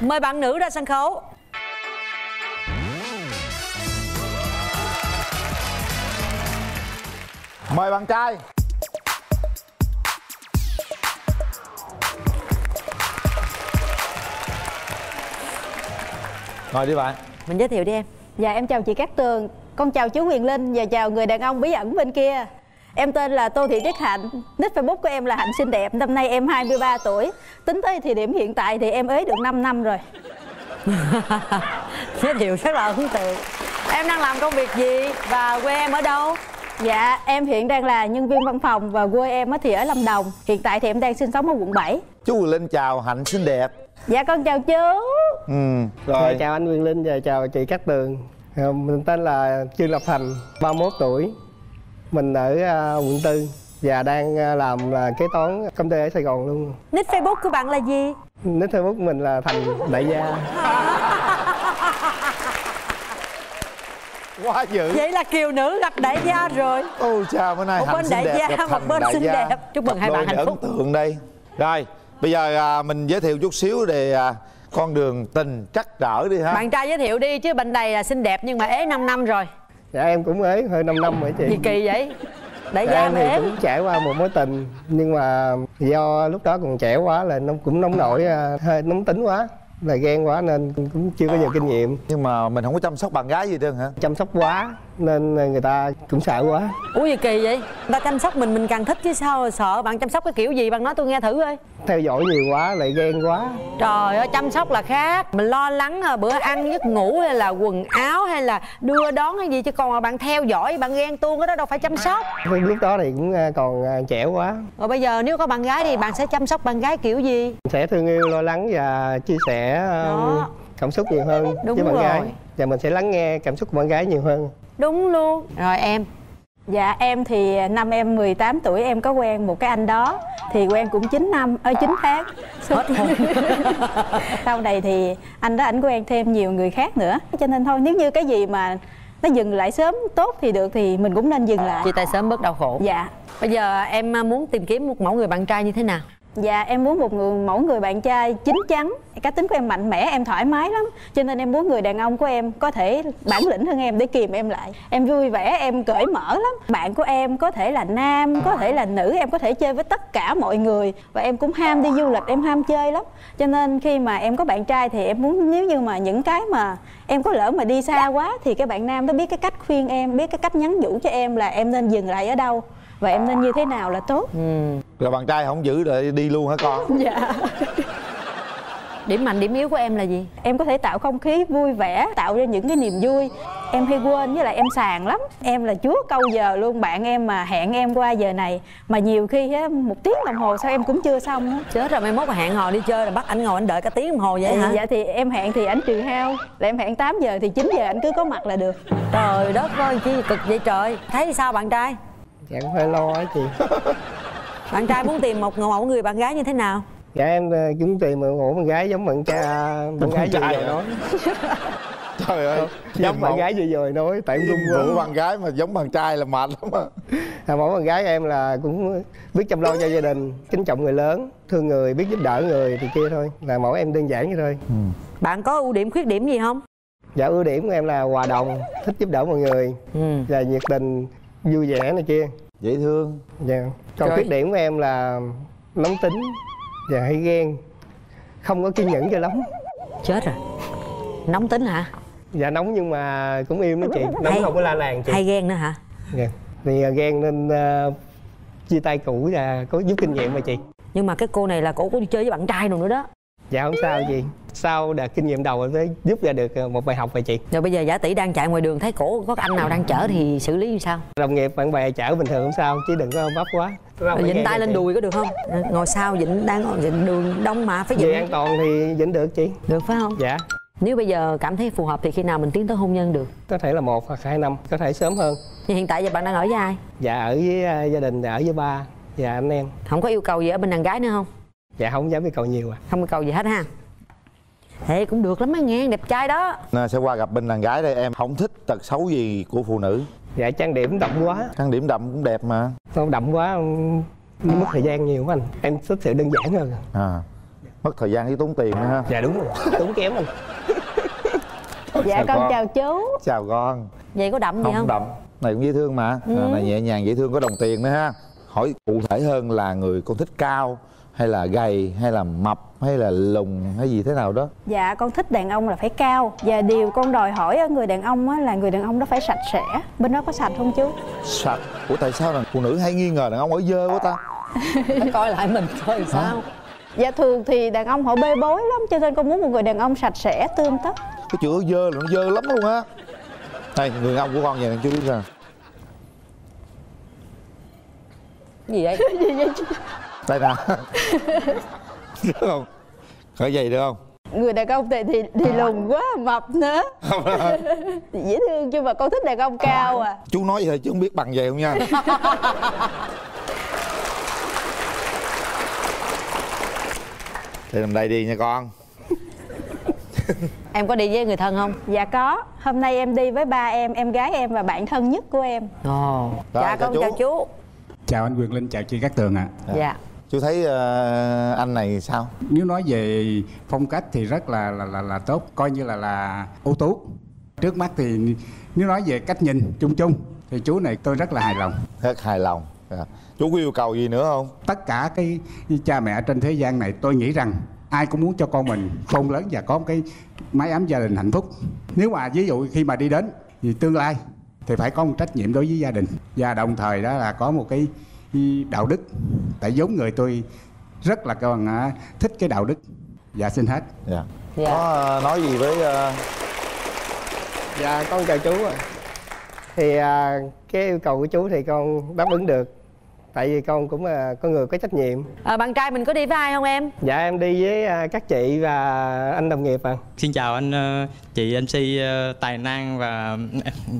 mời bạn nữ ra sân khấu. Mời bạn trai. Ngồi đi bạn. Mình giới thiệu đi em. Dạ em chào chị Cát Tường. Con chào chú Huyền Linh và chào người đàn ông bí ẩn bên kia Em tên là Tô Thị Tuyết Hạnh. Nick Facebook của em là Hạnh Xinh Đẹp. Năm nay em 23 tuổi. Tính tới thời điểm hiện tại thì em ế được 5 năm rồi. Giới thiệu rất là ấn tượng. Em đang làm công việc gì và quê em ở đâu? Dạ em hiện đang là nhân viên văn phòng Và quê em á thì ở Lâm Đồng. Hiện tại thì em đang sinh sống ở quận 7 chú Linh chào hạnh xinh đẹp. Dạ con chào chú. Ừ Rồi. rồi. chào anh Quyền Linh và chào chị Cát Tường. Mình tên là Trương Lập Thành, 31 tuổi Mình ở à, quận 4 Và đang à, làm là kế toán công ty ở Sài Gòn luôn. Nick facebook của bạn là gì? Nick Facebook mình là Thành Đại Gia. Quá dữ. Vậy là kiều nữ gặp đại gia rồi. Ôi chào bữa nay Một hạnh bên đại đẹp gia, một Thành bên đại xinh gia. đẹp. Chúc mừng hai bạn hạnh này phúc. ấn tượng đây. Rồi bây giờ à, mình giới thiệu chút xíu về à, con đường tình trắc trở đi ha. Bạn trai giới thiệu đi chứ bên đây là xinh đẹp nhưng mà ế 5 năm rồi Dạ em cũng ế hơn 5 năm rồi chị. Gì kỳ vậy? Đại Dạ, gia em mà thì cũng trải qua một mối tình Nhưng mà do lúc đó còn trẻ quá là nó cũng nóng nổi à, hơi nóng tính quá là ghen quá nên cũng chưa có nhiều kinh nghiệm. Nhưng mà mình không có chăm sóc bạn gái gì trơn hả? Chăm sóc quá nên người ta cũng sợ quá. Ủa gì kỳ vậy? Người ta chăm sóc mình mình càng thích chứ sao sợ? Bạn chăm sóc cái kiểu gì? Bạn nói tôi nghe thử ơi theo dõi nhiều quá lại ghen quá. Trời ơi chăm sóc là khác. Mình lo lắng là bữa ăn giấc ngủ hay là quần áo hay là đưa đón hay gì Chứ còn mà bạn theo dõi bạn ghen tuông cái đó đâu phải chăm sóc. Lúc đó thì cũng à, còn à, trẻ quá. Rồi bây giờ nếu có bạn gái thì bạn sẽ chăm sóc bạn gái kiểu gì? Sẽ thương yêu lo lắng và chia sẻ à, Đó. cảm xúc nhiều hơn Đúng với bạn rồi. gái và mình sẽ lắng nghe cảm xúc của bạn gái nhiều hơn Đúng luôn. Rồi em. Dạ em thì năm em 18 tuổi em có quen một cái anh đó. Thì quen cũng 9 năm, ở 9 tháng. Hết Sau này thì anh đó ảnh quen thêm nhiều người khác nữa. Cho nên thôi nếu như cái gì mà nó dừng lại sớm tốt thì được thì mình cũng nên dừng lại. Chia tay sớm bớt đau khổ. Dạ. Bây giờ em muốn tìm kiếm một mẫu người bạn trai như thế nào Dạ em muốn một người mẫu người bạn trai chín chắn. Cá tính của em mạnh mẽ, em thoải mái lắm. Cho nên em muốn người đàn ông của em có thể bản lĩnh hơn em để kìm em lại. Em vui vẻ, em cởi mở lắm. Bạn của em có thể là nam, có thể là nữ Em có thể chơi với tất cả mọi người. Và em cũng ham đi du lịch, em ham chơi lắm. Cho nên khi mà em có bạn trai thì em muốn Nếu như mà những cái mà em có lỡ mà đi xa quá Thì cái bạn nam đó biết cái cách khuyên em Biết cái cách nhắn nhủ cho em là em nên dừng lại ở đâu. Và em nên như thế nào là tốt? Ừ. là bạn trai không giữ rồi đi luôn hả con? Dạ. Điểm mạnh điểm yếu của em là gì? Em có thể tạo không khí vui vẻ tạo ra những cái niềm vui. Em hay quên với lại em sàng lắm. Em là chúa câu giờ luôn bạn em mà hẹn em qua giờ này. Mà nhiều khi á một tiếng đồng hồ sao em cũng chưa xong á. Chết rồi mai mốt mà hẹn hò đi chơi là bắt anh ngồi anh đợi cả tiếng đồng hồ vậy hả? dạ thì em hẹn thì ảnh trừ hao. Là em hẹn 8 giờ thì 9 giờ anh cứ có mặt là được. Trời đất ơi chi cực vậy trời. Thấy sao bạn trai dạ cũng hơi lo á chị. Bạn trai muốn tìm một mẫu người bạn gái như thế nào? Dạ em à, cũng tìm một ổ bạn gái giống bạn cha bạn gái vừa trai rồi nói. Trời ơi giống bạn gái vừa rồi nói tại em run rủ quá bạn gái mà giống bạn trai là mệt lắm á. À, mẫu bạn gái em là cũng biết chăm lo cho gia đình kính trọng người lớn thương người biết giúp đỡ người thì kia thôi. Là mẫu em đơn giản vậy thôi. Bạn có ưu điểm khuyết điểm gì không? Dạ ưu điểm của em là hòa đồng thích giúp đỡ mọi người ừ. và nhiệt tình vui vẻ này kia. Dễ thương. Dạ. Còn khuyết điểm của em là nóng tính và hay ghen. Không có kiên nhẫn cho lắm. Chết rồi. Nóng tính hả? Dạ nóng nhưng mà cũng yêu nó chị. Nóng Hay- không có la làng chị. Hay ghen nữa hả? Dạ. thì à, ghen nên à, chia tay cũ và có giúp kinh nghiệm mà chị. Nhưng mà cái cô này là cổ có đi chơi với bạn trai rồi nữa đó dạ không sao chị sau đợt kinh nghiệm đầu mới giúp ra được à, một bài học về chị. Rồi bây giờ giả tỷ đang chạy ngoài đường thấy cổ có anh nào đang chở thì xử lý như sao? Đồng nghiệp bạn bè chở bình thường không sao chứ đừng có vấp quá. Dịnh tay lên đùi có được không? Ngồi sau dịnh đang ngồi dịnh đường đông mà phải vì an dịnh toàn thì vẫn được chị. Được phải không? Dạ. Nếu bây giờ cảm thấy phù hợp thì khi nào mình tiến tới hôn nhân được? Có thể là một hoặc hai năm có thể sớm hơn. Nhưng hiện tại giờ bạn đang ở với ai? Dạ ở với à, gia đình ở với ba và anh em. Không có yêu cầu gì ở bên đàn gái nữa không dạ không dám yêu cầu nhiều à. Không yêu cầu gì hết ha. Thế cũng được lắm á nghe đẹp trai đó. Nên sẽ qua gặp bên đàn gái đây em. Không thích tật xấu gì của phụ nữ. Dạ trang điểm đậm quá. Trang điểm đậm cũng đẹp mà. Không đậm quá um, mất thời gian nhiều quá anh. Em thích sự đơn giản hơn à. Mất thời gian với tốn tiền nữa ha. Dạ đúng rồi tốn kém anh. Dạ Chào con, con. chào chú. Chào con. Vậy có đậm gì không không? đậm. Này cũng dễ thương mà. Ừ. à, này nhẹ nhàng dễ thương có đồng tiền nữa ha. Hỏi cụ thể hơn là người con thích cao hay là gầy hay là mập hay là lùn hay gì thế nào đó? Dạ con thích đàn ông là phải cao. Và điều con đòi hỏi ở người đàn ông á là người đàn ông đó phải sạch sẽ. Bên đó có sạch không chú sạch? Ủa tại sao là phụ nữ hay nghi ngờ đàn ông ở dơ quá ta? Phải coi lại mình coi sao? Dạ thường thì đàn ông họ bê bối lắm cho nên con muốn một người đàn ông sạch sẽ tươm tất. Cái chữ dơ là nó dơ lắm luôn á. Đây người ông của con vậy chú biết sao? Cái gì vậy đây nè được không? Có gì được không? Người đàn ông thì thì, thì lùn quá mập nữa. Dễ thương chứ mà con thích đàn ông cao à. Chú nói vậy chứ không biết bằng vậy không nha. Thì nằm đây đi nha con. Em có đi với người thân không? Dạ có. Hôm nay em đi với ba em em gái em và bạn thân nhất của em. Ồ. Rồi, dạ chào con chú. chào chú. Chào anh Quyền Linh, chào chị Cát Tường ạ. dạ chú thấy ờ, anh này sao Nếu nói về phong cách thì rất là là là, là tốt, coi như là là ưu tú. Trước mắt thì nếu nói về cách nhìn chung chung thì chú này tôi rất là hài lòng. rất hài lòng Dạ. chú có yêu cầu gì nữa không Tất cả cái cha mẹ trên thế gian này tôi nghĩ rằng ai cũng muốn cho con mình khôn lớn và có một cái mái ấm gia đình hạnh phúc. Nếu mà ví dụ khi mà đi đến thì tương lai thì phải có một trách nhiệm đối với gia đình và đồng thời đó là có một cái đạo đức. Tại giống người tôi rất là còn à, thích cái đạo đức. Dạ xin hết. Dạ. Dạ. có ờ, nói gì với ờ, dạ con chào chú ạ. Thì à, cái yêu cầu của chú thì con đáp ứng được. Tại vì con cũng là con người có trách nhiệm. À, bạn trai mình có đi với ai không em? Dạ em đi với à, các chị và anh đồng nghiệp ạ. Xin chào anh ờ, chị MC ờ, Tài Năng và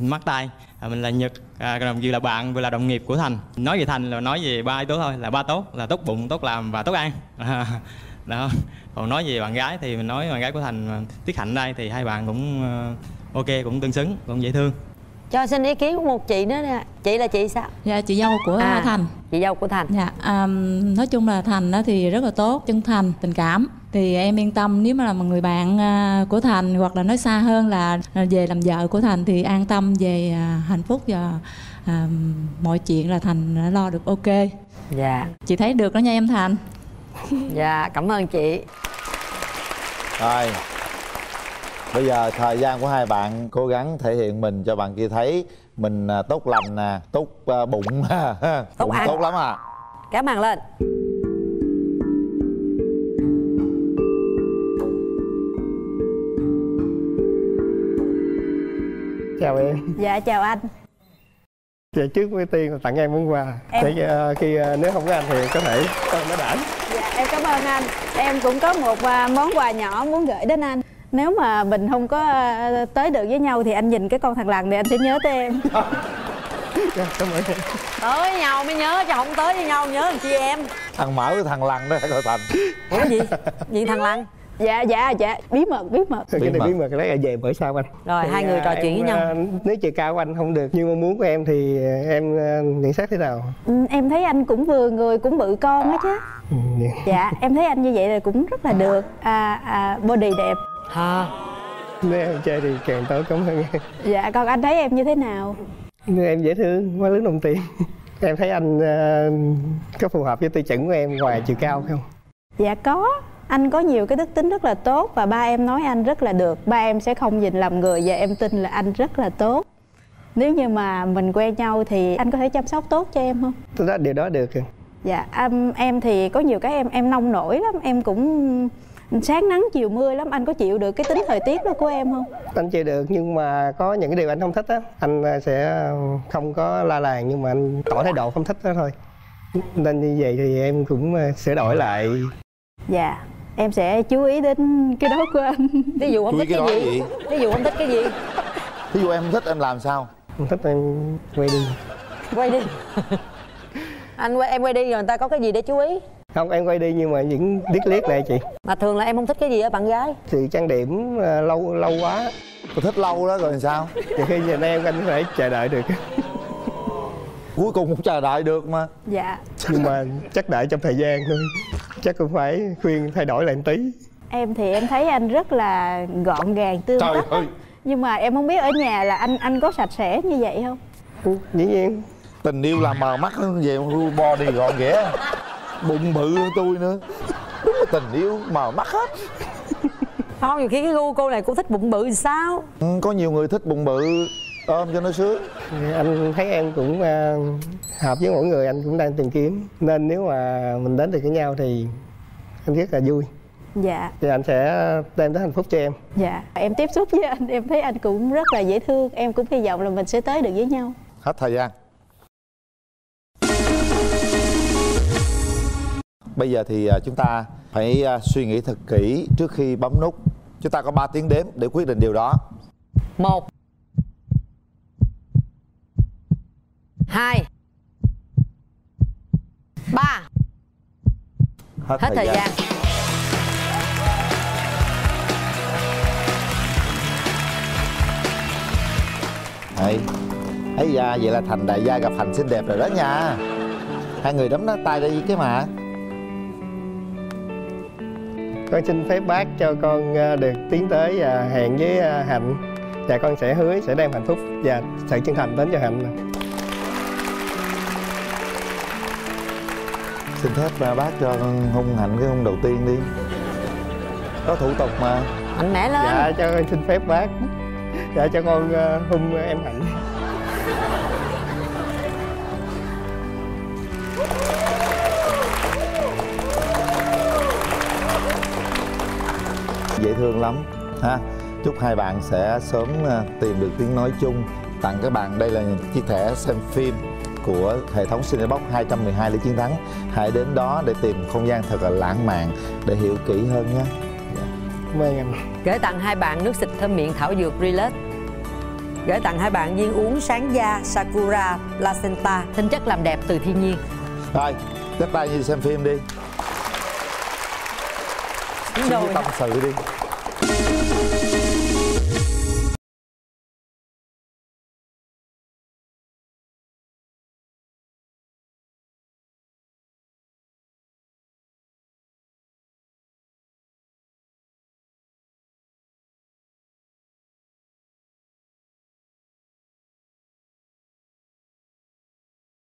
Mắt Tay à, Mình là Nhật, à, đồng vừa là bạn vừa là đồng nghiệp của Thành. Nói về Thành là nói về ba yếu tố thôi, là ba tốt Là tốt bụng, tốt làm và tốt ăn. À, Đó. Còn nói về bạn gái thì mình nói bạn gái của Thành à, Tiết Hạnh đây thì hai bạn cũng à, ok, cũng tương xứng, cũng dễ thương cho xin ý kiến của một chị nữa nè. Chị là chị sao? Dạ chị dâu của À. Thành. chị dâu của thành. Dạ à, nói chung là Thành á thì rất là tốt, chân thành, tình cảm. Thì em yên tâm nếu mà là một người bạn à, của Thành hoặc là nói xa hơn là à, về làm vợ của Thành Thì an tâm về à, hạnh phúc và à, mọi chuyện là Thành đã lo được ok. Dạ. Chị thấy được đó nha em Thành. Dạ cảm ơn chị. Rồi bây giờ thời gian của hai bạn cố gắng thể hiện mình cho bạn kia thấy mình à, tốt lành nè tốt à, bụng Tốt bụng ăn. tốt lắm à kéo màn lên. Chào em. Dạ chào anh. Dạ trước với tiên tặng em món quà. Em- để à, khi à, nếu không có anh thì có thể con nó đản dạ em cảm ơn anh. Em cũng có một à, món quà nhỏ muốn gửi đến anh nếu mà mình không có à, tới được với nhau thì anh nhìn cái con thằng lằn thì anh sẽ nhớ tới em. Dạ, cảm ơn em tới với nhau mới nhớ chứ không tới với nhau nhớ làm chi em. Thằng mở cái thằng lằn đó coi thành. Ủa gì? Gì thằng lăng? Dạ dạ dạ. Bí mật bí mật. Cái Bí này mật. bí mật lấy là về bữa sau anh. Rồi Thì, hai người à, trò chuyện với nhau. à, nếu chiều cao của anh không được như mong muốn của em thì à, em nhận xét thế nào? Ừ, em thấy anh cũng vừa người cũng bự con á chứ. Ừ, dạ. dạ em thấy anh như vậy là cũng rất là được. À, à, body đẹp hả nếu em chơi thì càng tốt cảm ơn em. Dạ còn anh thấy em như thế nào? Nhưng em dễ thương quá lớn đồng tiền. Em thấy anh à, có phù hợp với tiêu chuẩn của em ngoài chiều cao không? Dạ có. Anh có nhiều cái đức tính rất là tốt và ba em nói anh rất là được. Ba em sẽ không nhìn lầm người và em tin là anh rất là tốt. Nếu như mà mình quen nhau thì anh có thể chăm sóc tốt cho em không? Tôi nói điều đó được dạ em, em thì có nhiều cái em em nông nổi lắm. Em cũng sáng nắng chiều mưa lắm. Anh có chịu được cái tính thời tiết đó của em không? Anh chơi được nhưng mà có những cái điều anh không thích á anh à, sẽ không có la làng nhưng mà anh tỏ thái độ không thích đó thôi. Nên như vậy thì em cũng à, sửa đổi lại. Dạ em sẽ chú ý đến cái đó của anh. Ví dụ không Chú ý thích cái cái gì? gì? ví dụ không thích cái gì? Ví dụ em không thích em làm sao? Không thích em quay đi. Quay đi. Anh quay em quay đi rồi người ta có cái gì để chú ý không em quay đi nhưng mà những điếc liếc này chị. Mà thường là em không thích cái gì ở bạn gái? Thì trang điểm à, lâu lâu quá. Tôi thích lâu đó rồi sao? Thì khi nhìn em anh có thể chờ đợi được. Cuối cùng cũng chờ đợi được mà. Dạ. Nhưng mà chắc đợi trong thời gian thôi. Chắc cũng phải khuyên thay đổi lại một tí. Em thì em thấy anh rất là gọn gàng tươm trời ơi. Nhưng mà em không biết ở nhà là anh anh có sạch sẽ như vậy không? Dĩ nhiên. Tình yêu là mờ mắt ru body gọn ghẽ bụng bự hơn tôi nữa. Đúng là tình yêu mờ mắt hết. Không nhiều khi cái gu cô này cũng thích bụng bự thì sao? Ừ, có nhiều người thích bụng bự. Ôm cho nó sướng. Anh thấy em cũng à, hợp với mỗi người anh cũng đang tìm kiếm. Nên nếu mà mình đến được với nhau thì anh rất là vui. Dạ. Thì anh sẽ đem đến hạnh phúc cho em. Dạ. Em tiếp xúc với anh em thấy anh cũng rất là dễ thương. Em cũng hy vọng là mình sẽ tới được với nhau. Hết thời gian bây giờ thì à, chúng ta phải à, suy nghĩ thật kỹ trước khi bấm nút. Chúng ta có 3 tiếng đếm để quyết định điều đó. Một. Hai. Ba. Hết thời gian. Đấy. ấy da vậy là thành đại gia gặp thành xinh đẹp rồi đó nha. Hai người đấm nó tay đây cái mà con xin phép bác cho con à, được tiến tới và hẹn với à, hạnh. Và con sẽ hứa sẽ đem hạnh phúc và sự chân thành đến cho hạnh xin phép bác cho con hung hạnh cái hôn đầu tiên đi. Có thủ tục mà. Mạnh mẽ lên. Dạ cho con xin phép bác. Dạ cho con hung em hạnh dễ thương lắm ha. Chúc hai bạn sẽ sớm à, tìm được tiếng nói chung. Tặng các bạn đây là chiếc thẻ xem phim của hệ thống Cinebox 212 để chiến thắng. Hãy đến đó để tìm không gian thật là lãng mạn để hiểu kỹ hơn nhé. Cảm ơn anh gửi tặng hai bạn nước xịt thơm miệng thảo dược Relax gửi tặng hai bạn viên uống sáng da Sakura Placenta. Tinh chất làm đẹp từ thiên nhiên. Rồi tiếp tay như xem phim đi Não. Tá